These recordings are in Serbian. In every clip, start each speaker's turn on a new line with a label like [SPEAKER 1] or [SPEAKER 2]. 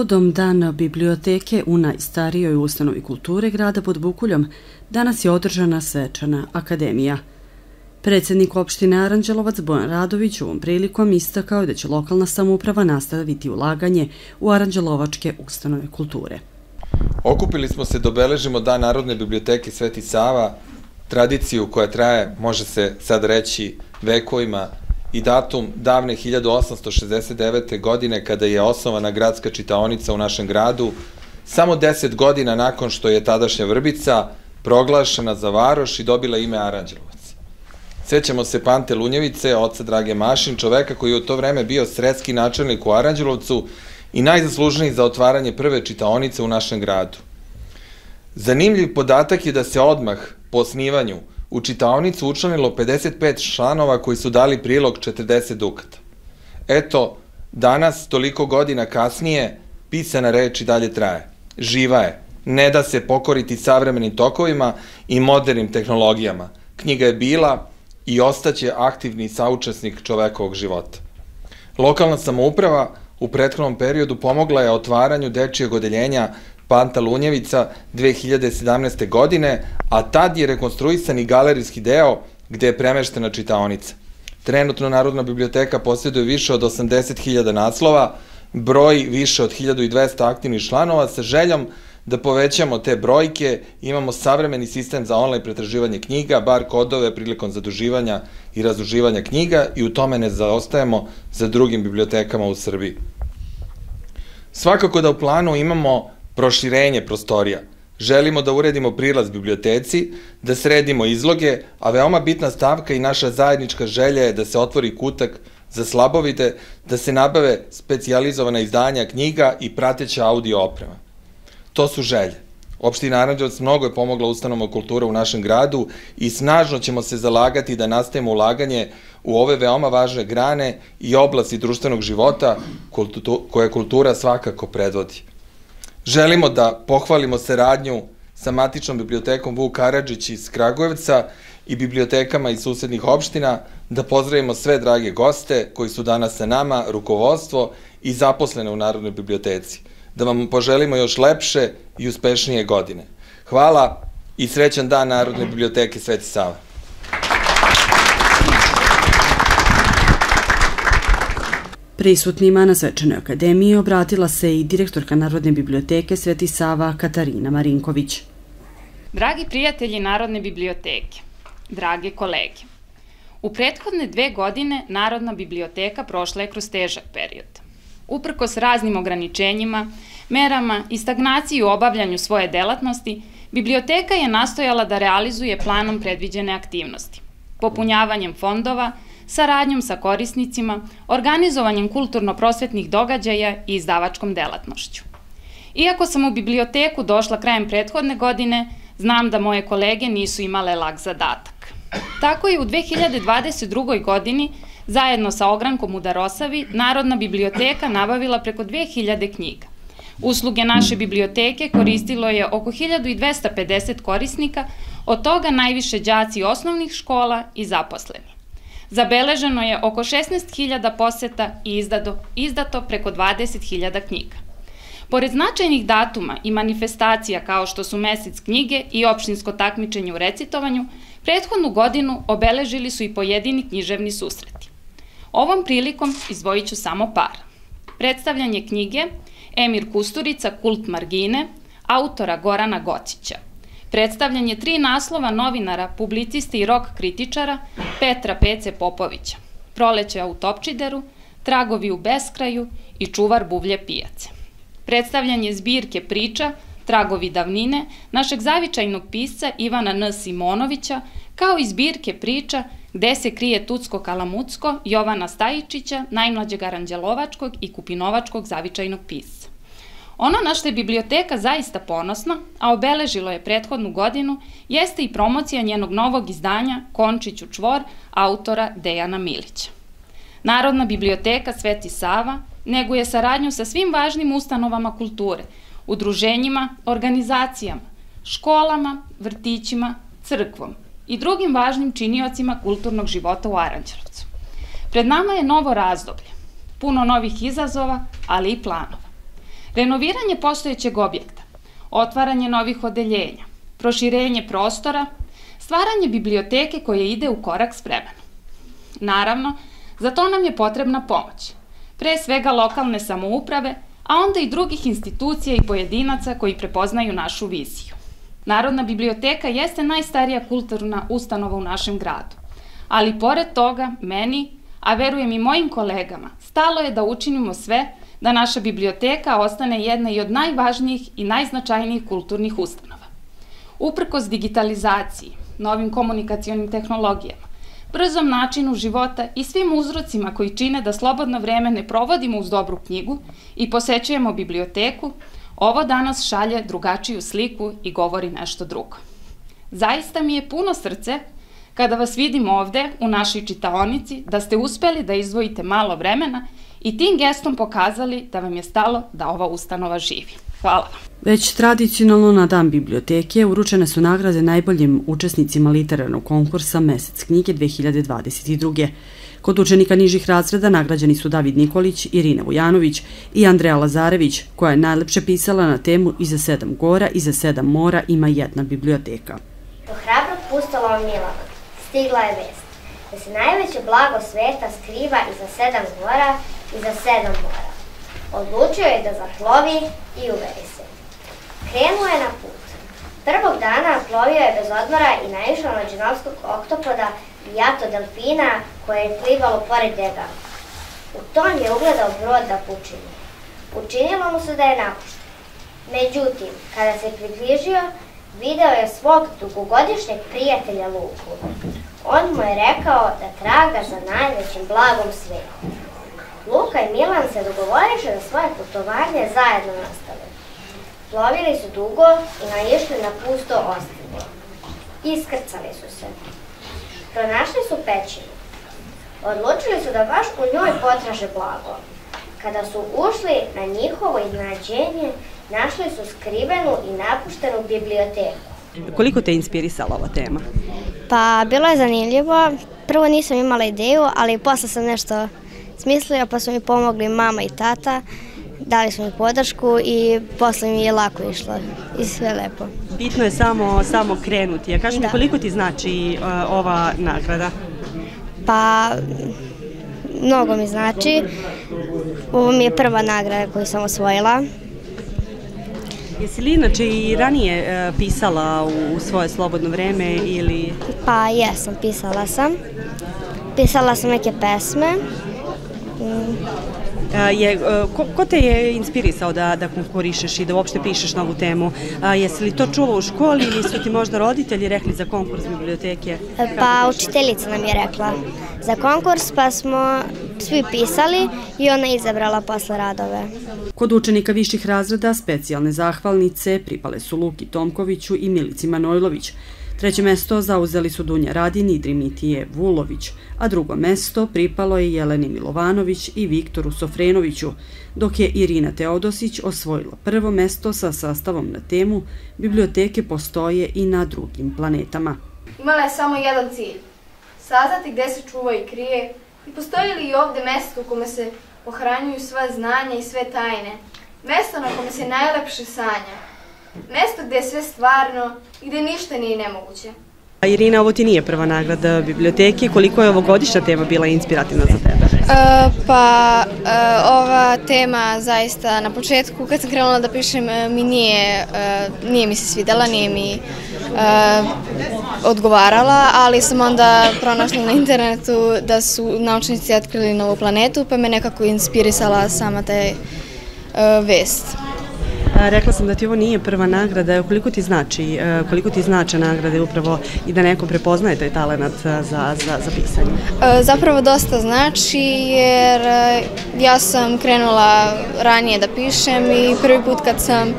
[SPEAKER 1] Povodom Dana biblioteke u najstarijoj ustanovi kulture grada pod Bukuljom danas je održana svečana akademija. Predsednik opštine Aranđelovac Bojan Radović ovom prilikom istakao da će lokalna samouprava nastaviti ulaganje u Aranđelovačke ustanove kulture.
[SPEAKER 2] Okupili smo se da obeležimo Dan Narodne biblioteke Sveti Sava, tradiciju koja traje, može se sad reći, vekovima i datum davne 1869. godine kada je osnovana gradska čitaonica u našem gradu, samo 10 godina nakon što je tadašnja Vrbica proglašena za varoš i dobila ime Aranđelovac. Sećamo se Pante Lunjevice, oca Drage Mašin, čoveka koji je u to vreme bio sredski načelnik u Aranđelovcu i najzaslužniji za otvaranje prve čitaonice u našem gradu. Zanimljiv podatak je da se odmah po osnivanju u čitaonicu učlanilo 55 članova koji su dali prilog 40 dukata. Eto, danas, toliko godina kasnije, pisana reč i dalje traje. Živa je. Ne da se pokoriti savremenim tokovima i modernim tehnologijama. Knjiga je bila i ostaće aktivni saučesnik čovekovog života. Lokalna samouprava u prethodnom periodu pomogla je otvaranju dečijeg odeljenja Panta Lunjevica 2017. godine, a tad je rekonstruisan i galerijski deo gde je premeštena čitaonica. Trenutno Narodna biblioteka posjeduje više od 80.000 naslova, broj više od 1200 aktivnih članova sa željom da povećamo te brojke, imamo savremeni sistem za online pretraživanje knjiga, bar kodove prilikom zaduživanja i razduživanja knjiga i u tome ne zaostajemo za drugim bibliotekama u Srbiji. Svakako da u planu imamo proširenje prostorija. Želimo da uredimo prilaz biblioteci, da sredimo izloge, a veoma bitna stavka i naša zajednička želja je da se otvori kutak za slabovide, da se nabave specijalizovana izdanja knjiga i prateća audio oprema. To su želje. Opština Aranđevac mnogo je pomogla ustanovama kultura u našem gradu i snažno ćemo se zalagati da nastavimo ulaganje u ove veoma važne grane i oblasti društvenog života koje kultura svakako predvodi. Želimo da pohvalimo saradnju sa matičnom bibliotekom Vuk Karadžić iz Kragujevca i bibliotekama iz susednih opština, da pozdravimo sve drage goste koji su danas sa nama, rukovodstvo i zaposlene u Narodnoj biblioteci. Da vam poželimo još lepše i uspešnije godine. Hvala i srećan dan Narodne biblioteke Sveti Sava.
[SPEAKER 1] Prisutnima na Svečanoj akademiji obratila se i direktorka Narodne biblioteke Sveti Sava Katarina Marinković.
[SPEAKER 3] Dragi prijatelji Narodne biblioteke, drage kolege, u prethodne dve godine Narodna biblioteka prošla je kroz težak period. Uprkos raznim ograničenjima, merama i stagnaciji u obavljanju svoje delatnosti, biblioteka je nastojala da realizuje planom predviđene aktivnosti, popunjavanjem fondova, saradnjom sa korisnicima, organizovanjem kulturno-prosvetnih događaja i izdavačkom delatnošću. Iako sam u biblioteku došla krajem prethodne godine, znam da moje kolege nisu imale lag zadatak. Tako je u 2022. godini, zajedno sa ogrankom u Darosavi, Narodna biblioteka nabavila preko 2000 knjiga. Usluge naše biblioteke koristilo je oko 1250 korisnika, od toga najviše đaci osnovnih škola i zaposleni. Zabeleženo je oko 16.000 poseta i izdato, izdato preko 20.000 knjiga. Pored značajnih datuma i manifestacija kao što su mesec knjige i opštinsko takmičenje u recitovanju, prethodnu godinu obeležili su i pojedini književni susreti. Ovom prilikom izdvojit ću samo par. Predstavljanje knjige Emir Kusturica, Kult Margine, autora Gorana Gocića – predstavljanje tri naslova novinara, publiciste i rok kritičara Petra Pece Popovića, Proleće u Topčideru, Tragovi u Beskraju i Čuvar buvlje pijace. Predstavljanje zbirke priča Tragovi davnine našeg zavičajnog pisca Ivana N. Simonovića, kao i zbirke priča Gde se krije Tucko Kalamucko Jovana Stajičića, najmlađeg aranđelovačkog i kupinovačkog zavičajnog pisca. Ono na što je biblioteka zaista ponosna, a obeležilo je prethodnu godinu, jeste i promocija njenog novog izdanja Končić u čvor autora Dejana Milića. Narodna biblioteka Sveti Sava neguje saradnju sa svim važnim ustanovama kulture, udruženjima, organizacijama, školama, vrtićima, crkvom i drugim važnim činiocima kulturnog života u Aranđelovcu. Pred nama je novo razdoblje, puno novih izazova, ali i planova. Renoviranje postojećeg objekta, otvaranje novih odeljenja, proširenje prostora, stvaranje biblioteke koja ide u korak s vremenom. Naravno, za to nam je potrebna pomoć, pre svega lokalne samouprave, a onda i drugih institucija i pojedinaca koji prepoznaju našu viziju. Narodna biblioteka jeste najstarija kulturna ustanova u našem gradu, ali pored toga meni, a verujem i mojim kolegama, stalo je da učinimo sve da naša biblioteka ostane jedna i od najvažnijih i najznačajnijih kulturnih ustanova. Uprkos digitalizaciji, novim komunikacijonim tehnologijama, brzom načinu života i svim uzrocima koji čine da slobodno vreme ne provodimo uz dobru knjigu i posećujemo biblioteku, ovo danas šalje drugačiju sliku i govori nešto drugo. Zaista mi je puno srce kada vas vidim ovde u našoj čitaonici da ste uspeli da izdvojite malo vremena i tim gestom pokazali da vam je stalo da ova ustanova živi. Hvala vam.
[SPEAKER 1] Već tradicionalno na dan biblioteke uručene su nagrade najboljim učesnicima literarnog konkursa Mesec knjige 2022. Kod učenika nižih razreda nagrađeni su David Nikolić, Irina Vujanović i Andreja Lazarević, koja je najlepše pisala na temu Iza sedam gora, iza sedam mora ima jedna biblioteka.
[SPEAKER 4] Po hrabrog pustolova Milana stigla je vest da se najveće blago sveta skriva iza sedam gora, iza sedam mora. Odlučio je da zaplovi i uveri se. Krenuo je na put. Prvog dana plovio je bez odmora i naišao na džinovskog oktopoda i jato delfina koje je plivalo pored njega. U tom je ugledao brod da pučini. Učinilo mu se da je napušten. Međutim, kada se približio, video je svog dugogodišnjeg prijatelja Luku. On mu je rekao da traga za najvećim blagom svetu. Luka i Milan se dogovoriše da svoje putovanje zajedno nastave. Plovili su dugo i naišli na pusto ostrvo. Iskrcali su se. Pronašli su pećinu. Odlučili su da baš u njoj potraže blago. Kada su ušli na njihovo iznenađenje, našli su skrivenu i napuštenu biblioteku.
[SPEAKER 1] Koliko te inspirisala ova tema?
[SPEAKER 4] Pa, bilo je zanimljivo. Prvo nisam imala ideju, ali posle sam nešto smislila, pa su mi pomogli mama i tata, dali su mi podršku i posle mi je lako išlo i sve lepo.
[SPEAKER 1] Bitno je samo, samo krenuti. A kaži mi
[SPEAKER 4] Da.
[SPEAKER 1] koliko ti znači uh, ova nagrada?
[SPEAKER 4] Pa, mnogo mi znači. Ovo mi je prva nagrada koju sam osvojila.
[SPEAKER 1] Jesi li inače i ranije uh, pisala u, u svoje slobodno vreme ili...
[SPEAKER 4] Pa jesam, pisala sam. Pisala sam neke pesme.
[SPEAKER 1] A, je, a, ko, ko te je inspirisao da, da konkurišeš i da uopšte pišeš na ovu temu? A, jesi li to čulo u školi ili su ti možda roditelji rekli za konkurs biblioteke?
[SPEAKER 4] Pa učiteljica nam je rekla za konkurs, pa smo svi pisali i ona izabrala posle radove.
[SPEAKER 1] Kod učenika viših razreda specijalne zahvalnice pripale su Luki Tomkoviću i Milici Manojlović. Treće mesto zauzeli su Dunja Radin i Drimitije Vulović, a drugo mesto pripalo je Jeleni Milovanović i Viktoru Sofrenoviću, dok je Irina Teodosić osvojila prvo mesto sa sastavom na temu Biblioteke postoje i na drugim planetama.
[SPEAKER 5] Imala je samo jedan cilj. Saznati gde se čuva i krije i postoji li i ovde mesto u kome se pohranjuju sva znanja i sve tajne. Mesto na kome se najlepše sanja. Mesto gde je sve stvarno i gde ništa nije nemoguće.
[SPEAKER 1] A Irina, ovo ti nije prva nagrada biblioteke. Koliko je ovogodišnja tema bila inspirativna za tebe?
[SPEAKER 6] E, pa e, ova tema zaista na početku kad sam krenula da pišem e, mi nije, e, nije mi se svidela, nije mi odgovarala, ali sam onda pronašla na internetu da su naučnici otkrili novu planetu pa me nekako inspirisala sama taj vest.
[SPEAKER 1] Rekla sam da ti ovo nije prva nagrada. Koliko ti znači, e, koliko ti znače nagrade upravo i da neko prepoznaje taj talent za, za, za pisanje?
[SPEAKER 6] E, Zapravo dosta znači jer e, ja sam krenula ranije da pišem i prvi put kad sam e,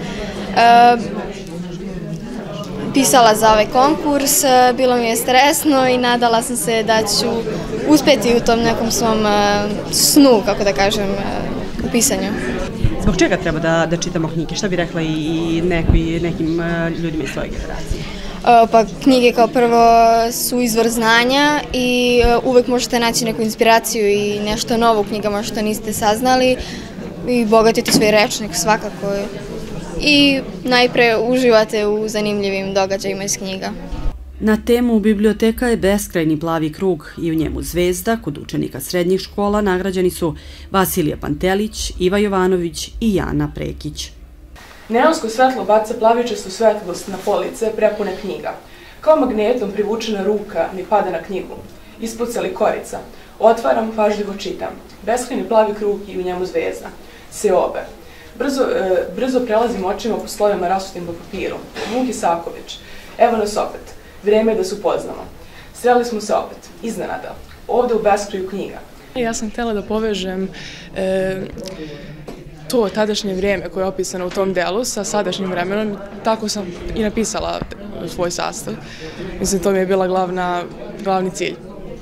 [SPEAKER 6] pisala za ovaj konkurs, e, bilo mi je stresno i nadala sam se da ću uspeti u tom nekom svom e, snu, kako da kažem, e, u pisanju.
[SPEAKER 1] Zbog čega treba da, da čitamo knjige? Šta bi rekla i, neki, nekim e, ljudima iz svoje generacije?
[SPEAKER 6] E, Pa knjige kao prvo su izvor znanja i e, uvek možete naći neku inspiraciju i nešto novo u knjigama što niste saznali. i bogatite svoj rečnik svakako i najpre uživate u zanimljivim događajima iz knjiga.
[SPEAKER 1] Na temu biblioteka je beskrajni plavi krug i u njemu zvezda kod učenika srednjih škola nagrađeni su Vasilija Pantelić, Iva Jovanović i Jana Prekić.
[SPEAKER 7] Neonsko svetlo baca plavičastu svetlost na police prepune knjiga. Kao magnetom privučena ruka mi pada na knjigu. Ispucali korica. Otvaram, pažljivo čitam. Beskrajni plavi krug i u njemu zvezda. Seobe. Brzo, e, brzo prelazim očima po slovima rasutim po papiru. Vuk Isaković. Evo nas opet. Vreme je da se upoznamo. Sreli smo se opet, iznenada, ovde u beskraju knjiga.
[SPEAKER 8] Ja sam htela da povežem e, to tadašnje vrijeme koje je opisano u tom delu sa sadašnjim vremenom, tako sam i napisala svoj sastav. Mislim, to mi je bila glavna, glavni cilj.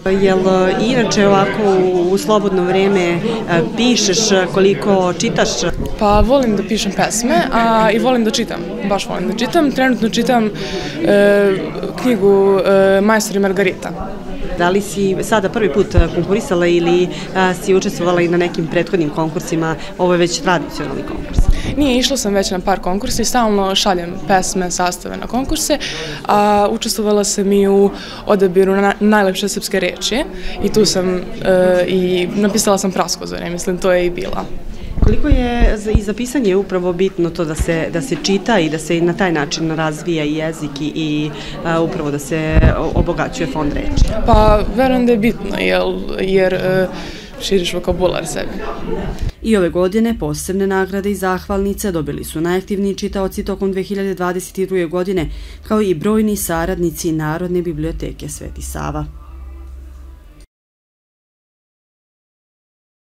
[SPEAKER 1] Jel inače ovako u slobodno vrijeme e, pišeš koliko čitaš?
[SPEAKER 8] Pa volim da pišem pesme, a i volim da čitam. Baš volim da čitam. Trenutno čitam e, knjigu e, Majstor i Margarita.
[SPEAKER 1] Da li si sada prvi put konkurisala ili a, si učestvovala i na nekim prethodnim konkursima? Ovo je već tradicionalni konkurs.
[SPEAKER 8] Nije, išla sam već na par konkursa i stalno šaljem pesme, sastave na konkurse, a učestvovala sam i u odabiru na najlepše srpske reči i tu sam e, i napisala sam praskozore, mislim, to je i bila.
[SPEAKER 1] Koliko je za, i za pisanje upravo bitno to da se, da se čita i da se na taj način razvija i jezik i, i a, upravo da se obogaćuje fond reči?
[SPEAKER 8] Pa, verujem da je bitno, jer, jer e, širiš vokabular sebi.
[SPEAKER 1] I ove godine posebne nagrade i zahvalnice dobili su najaktivniji čitaoci tokom 2022. godine, kao i brojni saradnici Narodne biblioteke Sveti Sava.